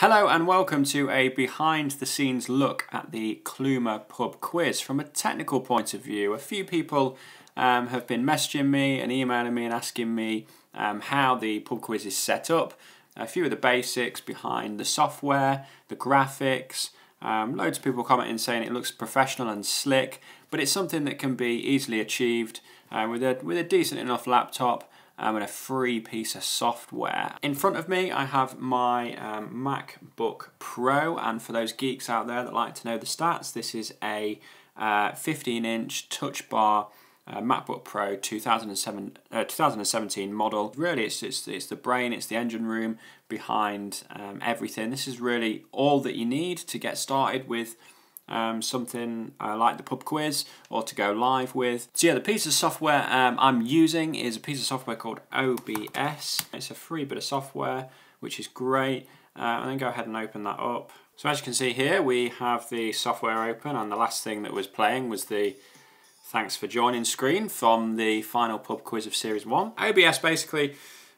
Hello and welcome to a behind the scenes look at the Kluma pub quiz. From a technical point of view, a few people um, have been messaging me and emailing me and asking me um, how the pub quiz is set up, a few of the basics behind the software, the graphics. Um, loads of people commenting saying it looks professional and slick, but it's something that can be easily achieved uh, with, a, with a decent enough laptop um, and a free piece of software. In front of me, I have my um, MacBook Pro, and for those geeks out there that like to know the stats, this is a uh, 15 inch touch bar. Uh, MacBook Pro 2007, uh, 2017 model. Really, it's, it's, it's the brain, it's the engine room behind um, everything. This is really all that you need to get started with um, something uh, like the pub quiz or to go live with. So yeah, the piece of software um, I'm using is a piece of software called OBS. It's a free bit of software, which is great. Uh, and then go ahead and open that up. So as you can see here, we have the software open and the last thing that was playing was the thanks for joining screen from the final pub quiz of series one. OBS basically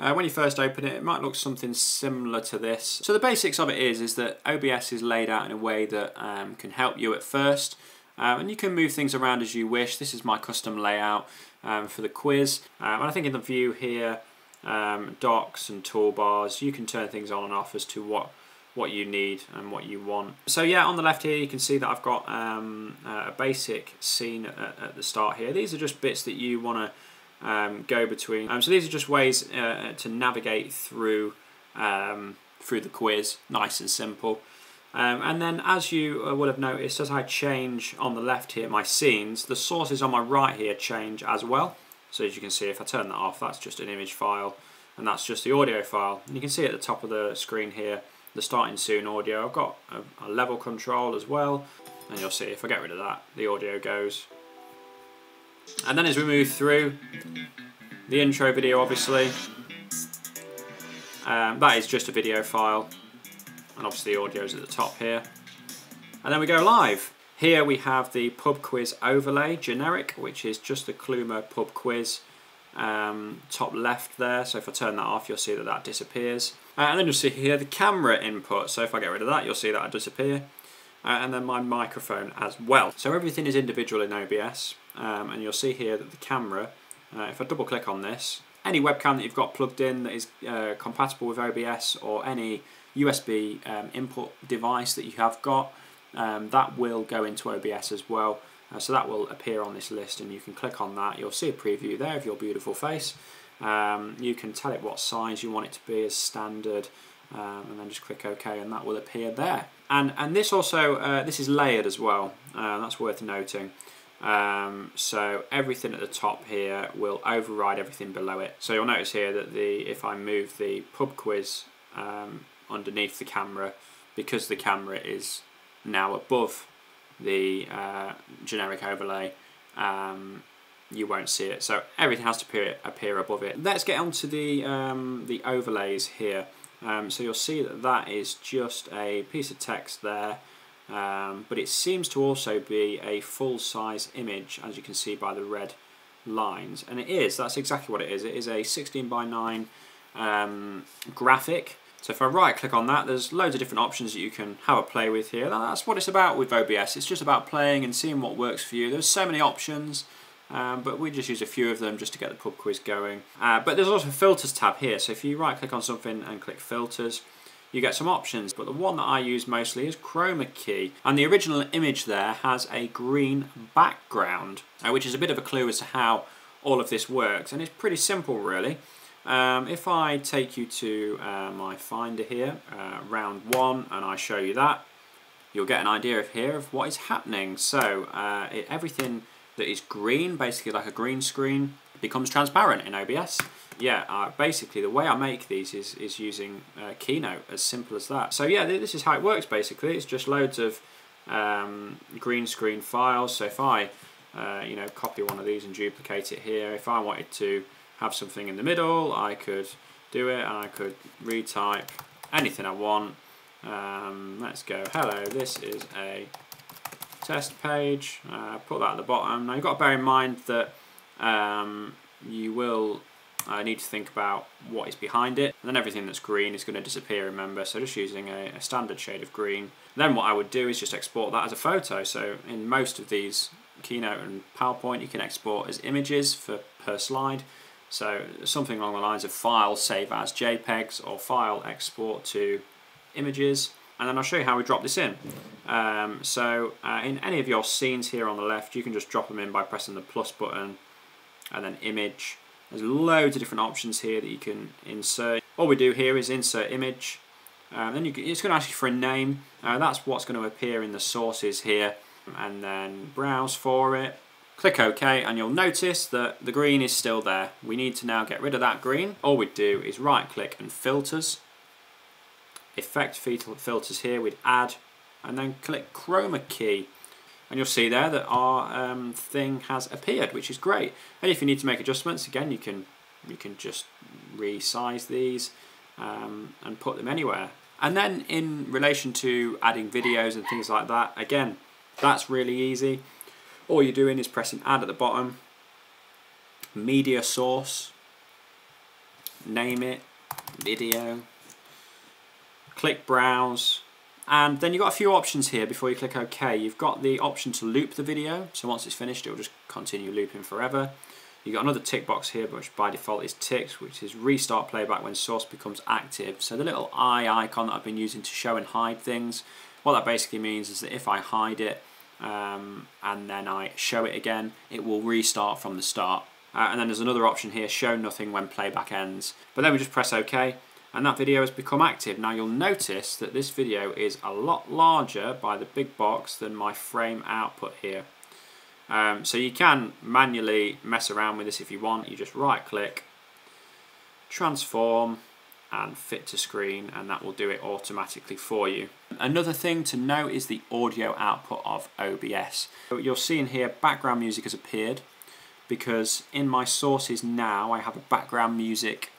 uh, when you first open it, it might look something similar to this. So the basics of it is, is that OBS is laid out in a way that um, can help you at first. Um, and you can move things around as you wish. This is my custom layout um, for the quiz. Um, and I think in the view here, um, docks and toolbars, you can turn things on and off as to what what you need and what you want. So yeah, on the left here you can see that I've got um, a basic scene at, at, the start here. These are just bits that you want to um, go between. Um, so these are just ways uh, to navigate through um, through the quiz, nice and simple. Um, and then as you uh, will have noticed, as I change on the left here my scenes, the sources on my right here change as well. So as you can see, if I turn that off, that's just an image file, and that's just the audio file. And you can see at the top of the screen here, the starting soon audio. I've got a, a level control as well, and you'll see if I get rid of that, the audio goes and then as we move through, the intro video obviously, um, that is just a video file, and obviously the audio is at the top here. And then we go live. Here we have the pub quiz overlay generic, which is just the Kluma pub quiz um, top left there. So if I turn that off, you'll see that that disappears. Uh, and then you'll see here the camera input. So if I get rid of that, you'll see that disappear. Uh, and then my microphone as well. So everything is individual in OBS um, and you'll see here that the camera, uh, if I double click on this, any webcam that you've got plugged in that is uh, compatible with OBS or any USB um, input device that you have got, um, that will go into OBS as well. Uh, so that will appear on this list and you can click on that. You'll see a preview there of your beautiful face. Um, you can tell it what size you want it to be as standard um, and then just click OK and that will appear there. And, and this also, uh, this is layered as well, uh, that's worth noting. Um, so everything at the top here will override everything below it. So you'll notice here that the if I move the pub quiz um, underneath the camera, because the camera is now above the uh, generic overlay, um, you won't see it. So everything has to appear, appear above it. Let's get onto the, um, the overlays here. Um, so you'll see that that is just a piece of text there um, but it seems to also be a full-size image as you can see by the red lines. And it is that's exactly what it is. It is a 16 by 9 um, graphic. So if I right click on that there's loads of different options that you can have a play with here. That's what it's about with OBS it's just about playing and seeing what works for you. There's so many options um, but we just use a few of them just to get the pub quiz going. Uh, but there's also a filters tab here. So if you right click on something and click filters you get some options, but the one that I use mostly is chroma key. And the original image there has a green background, uh, which is a bit of a clue as to how all of this works. And it's pretty simple, really. Um, if I take you to uh, my finder here, uh, round one, and I show you that, you'll get an idea of here of what is happening. So uh, it, everything that is green, basically like a green screen, becomes transparent in OBS yeah, uh, basically the way I make these is, is using uh, Keynote, as simple as that. So yeah, this is how it works basically. It's just loads of um, green screen files. So if I, uh, you know, copy one of these and duplicate it here, if I wanted to have something in the middle, I could do it and I could retype anything I want. Um, let's go, hello, this is a test page. Uh, put that at the bottom. Now you've got to bear in mind that um, you will I need to think about what is behind it. And then everything that's green is going to disappear, remember, so just using a, a standard shade of green. Then what I would do is just export that as a photo. So in most of these Keynote and PowerPoint, you can export as images for per slide. So something along the lines of file save as JPEGs or file export to images. And then I'll show you how we drop this in. Um, so uh, in any of your scenes here on the left, you can just drop them in by pressing the plus button and then image. There's loads of different options here that you can insert. All we do here is insert image. Uh, then you can, it's going to ask you for a name. Uh, that's what's going to appear in the sources here. And then browse for it. Click OK and you'll notice that the green is still there. We need to now get rid of that green. All we do is right click and filters. Effect filters here, we'd add and then click chroma key and you'll see there that our um, thing has appeared which is great. And if you need to make adjustments again you can you can just resize these um, and put them anywhere. And then in relation to adding videos and things like that again that's really easy. All you're doing is pressing add at the bottom media source name it video click browse and then you've got a few options here before you click OK. You've got the option to loop the video, so once it's finished it'll just continue looping forever. You've got another tick box here, which by default is ticked, which is restart playback when source becomes active. So the little eye icon that I've been using to show and hide things, what that basically means is that if I hide it um, and then I show it again, it will restart from the start. Uh, and then there's another option here, show nothing when playback ends. But then we just press OK, and that video has become active. Now you'll notice that this video is a lot larger by the big box than my frame output here. Um, so you can manually mess around with this if you want. You just right click, transform and fit to screen and that will do it automatically for you. Another thing to note is the audio output of OBS. So you're seeing here background music has appeared because in my sources now I have a background music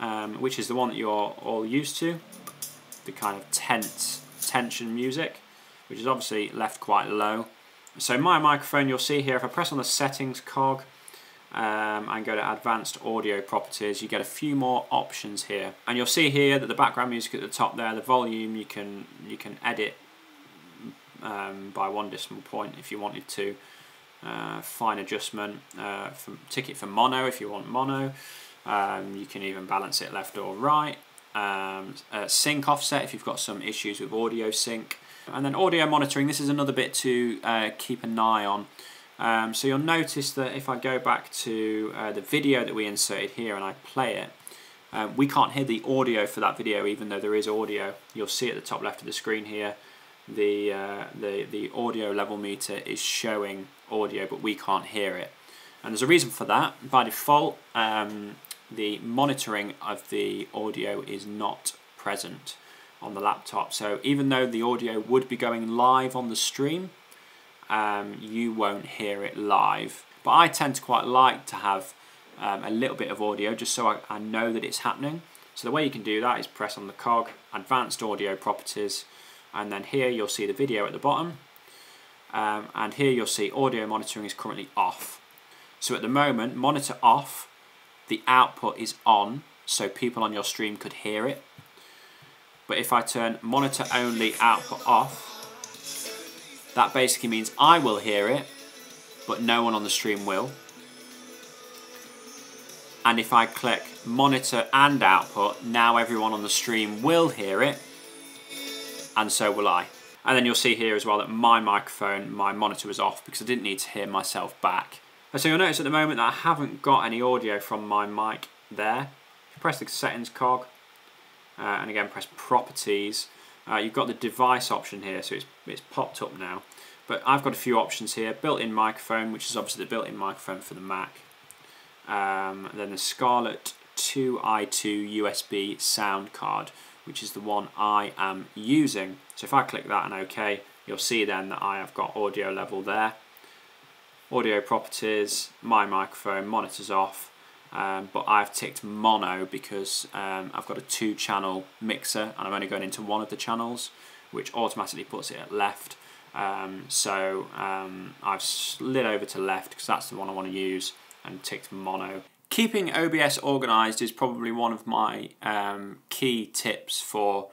um, which is the one that you're all used to, the kind of tense tension music, which is obviously left quite low. So my microphone, you'll see here, if I press on the settings cog um, and go to advanced audio properties, you get a few more options here. And you'll see here that the background music at the top there, the volume, you can, you can edit um, by one decimal point if you wanted to. Uh, fine adjustment, uh, ticket for mono if you want mono. Um, you can even balance it left or right. Um, uh, sync offset if you've got some issues with audio sync. And then audio monitoring, this is another bit to uh, keep an eye on. Um, so you'll notice that if I go back to uh, the video that we inserted here and I play it, um, we can't hear the audio for that video even though there is audio. You'll see at the top left of the screen here the, uh, the, the audio level meter is showing audio but we can't hear it. And there's a reason for that. By default, um, the monitoring of the audio is not present on the laptop. So even though the audio would be going live on the stream, um, you won't hear it live. But I tend to quite like to have um, a little bit of audio just so I, I know that it's happening. So the way you can do that is press on the cog, advanced audio properties, and then here you'll see the video at the bottom. Um, and here you'll see audio monitoring is currently off. So at the moment, monitor off the output is on so people on your stream could hear it. But if I turn monitor only output off, that basically means I will hear it, but no one on the stream will. And if I click monitor and output, now everyone on the stream will hear it, and so will I. And then you'll see here as well that my microphone, my monitor was off because I didn't need to hear myself back. So you'll notice at the moment that I haven't got any audio from my mic there. If you press the settings cog, uh, and again press properties, uh, you've got the device option here, so it's, it's popped up now. But I've got a few options here. Built-in microphone, which is obviously the built-in microphone for the Mac. Um, then the Scarlett 2i2 USB sound card, which is the one I am using. So if I click that and OK, you'll see then that I have got audio level there audio properties, my microphone, monitors off, um, but I've ticked mono because um, I've got a two channel mixer and I'm only going into one of the channels which automatically puts it at left um, so um, I've slid over to left because that's the one I want to use and ticked mono. Keeping OBS organized is probably one of my um, key tips for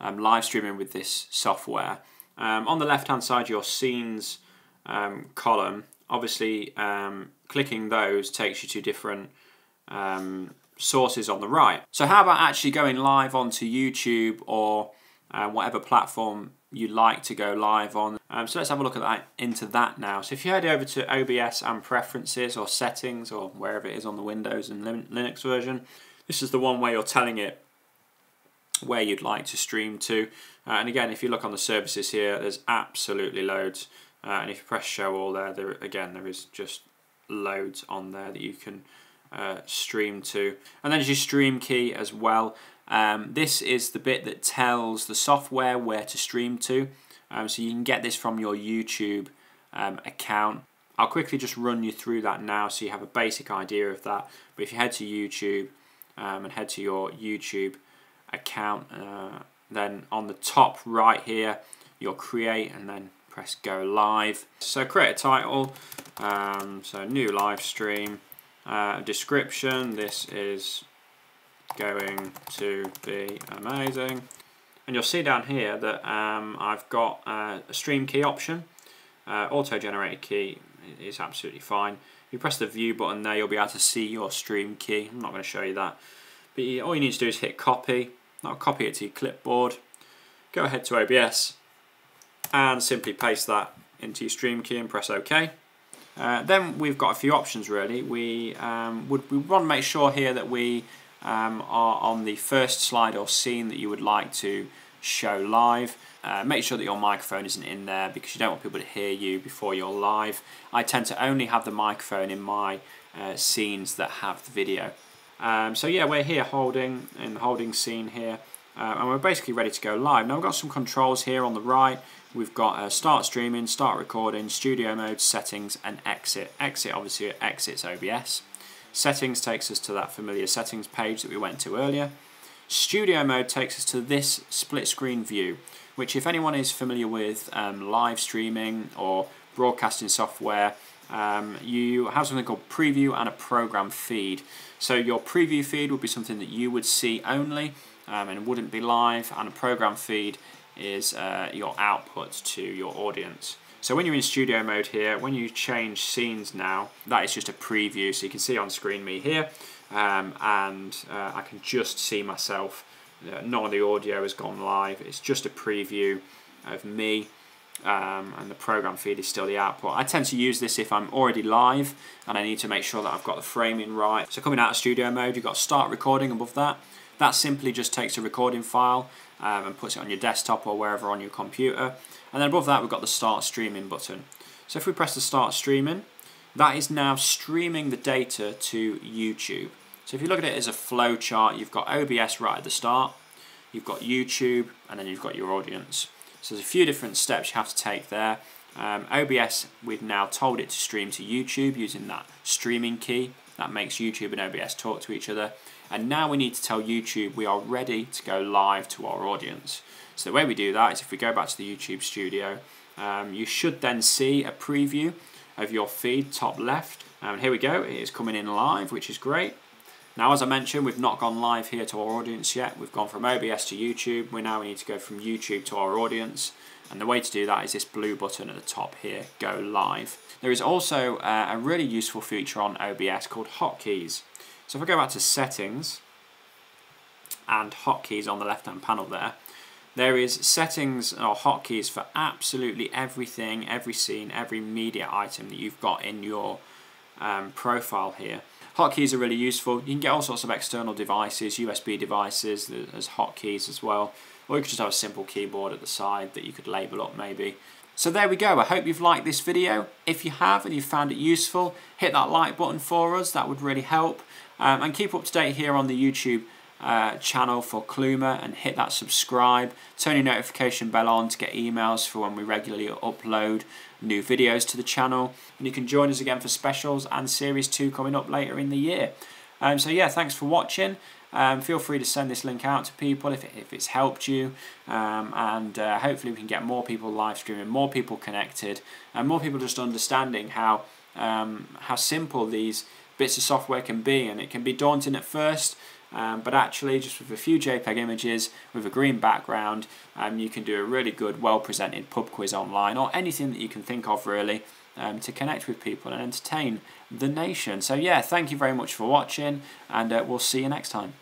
um, live streaming with this software. On the left hand side, your scenes um, column, obviously um, clicking those takes you to different um, sources on the right. So how about actually going live onto YouTube or uh, whatever platform you like to go live on. Um, so let's have a look at that into that now. So if you head over to OBS and preferences or settings or wherever it is on the Windows and Linux version, this is the one where you're telling it where you'd like to stream to. Uh, and again, if you look on the services here, there's absolutely loads. Uh, and if you press show all there, there again, there is just loads on there that you can uh, stream to. And then there's your stream key as well. Um, this is the bit that tells the software where to stream to. Um, so you can get this from your YouTube um, account. I'll quickly just run you through that now so you have a basic idea of that. But if you head to YouTube um, and head to your YouTube account, uh, then on the top right here, you'll create and then press go live. So create a title, um, so new live stream, uh, description, this is going to be amazing. And you'll see down here that um, I've got uh, a stream key option. Uh, auto-generated key is absolutely fine. If you press the view button there, you'll be able to see your stream key. I'm not going to show you that. But all you need to do is hit copy. I'll copy it to your clipboard. Go ahead to OBS and simply paste that into your stream key and press OK. Uh, then we've got a few options really. We um, would we want to make sure here that we um, are on the first slide or scene that you would like to show live. Uh, make sure that your microphone isn't in there because you don't want people to hear you before you're live. I tend to only have the microphone in my uh, scenes that have the video. Um, so yeah, we're here holding in the holding scene here. Uh, and we're basically ready to go live. Now we've got some controls here on the right. We've got uh, start streaming, start recording, studio mode, settings, and exit. Exit obviously exits OBS. Settings takes us to that familiar settings page that we went to earlier. Studio mode takes us to this split screen view, which if anyone is familiar with um, live streaming or broadcasting software, um, you have something called preview and a program feed. So your preview feed would be something that you would see only um, and wouldn't be live, and a program feed is uh, your output to your audience. So when you're in studio mode here, when you change scenes now, that is just a preview. So you can see on screen me here, um, and uh, I can just see myself. Uh, none of the audio has gone live. It's just a preview of me, um, and the program feed is still the output. I tend to use this if I'm already live and I need to make sure that I've got the framing right. So coming out of studio mode, you've got start recording above that. That simply just takes a recording file um, and puts it on your desktop or wherever on your computer. And then above that we've got the start streaming button. So if we press the start streaming, that is now streaming the data to YouTube. So if you look at it as a flow chart, you've got OBS right at the start, you've got YouTube, and then you've got your audience. So there's a few different steps you have to take there. Um, OBS, we've now told it to stream to YouTube using that streaming key. That makes YouTube and OBS talk to each other. And now we need to tell YouTube we are ready to go live to our audience. So the way we do that is if we go back to the YouTube studio, um, you should then see a preview of your feed top left. And here we go, it is coming in live, which is great. Now, as I mentioned, we've not gone live here to our audience yet. We've gone from OBS to YouTube. We now need to go from YouTube to our audience. And the way to do that is this blue button at the top here, Go Live. There is also uh, a really useful feature on OBS called Hotkeys. So if I go back to Settings and Hotkeys on the left-hand panel there, there is settings or hotkeys for absolutely everything, every scene, every media item that you've got in your um, profile here. Hotkeys are really useful. You can get all sorts of external devices, USB devices as hotkeys as well. Or you could just have a simple keyboard at the side that you could label up maybe. So there we go. I hope you've liked this video. If you have and you found it useful, hit that like button for us. That would really help. Um, and keep up to date here on the YouTube uh, channel for Kluma and hit that subscribe. Turn your notification bell on to get emails for when we regularly upload new videos to the channel. And you can join us again for specials and Series 2 coming up later in the year. Um, so yeah, thanks for watching. Um, feel free to send this link out to people if, if it's helped you um, and uh, hopefully we can get more people live streaming, more people connected and more people just understanding how, um, how simple these bits of software can be, and it can be daunting at first. Um, but actually, just with a few JPEG images with a green background, um, you can do a really good, well presented pub quiz online, or anything that you can think of really um, to connect with people and entertain the nation. So, yeah, thank you very much for watching, and uh, we'll see you next time.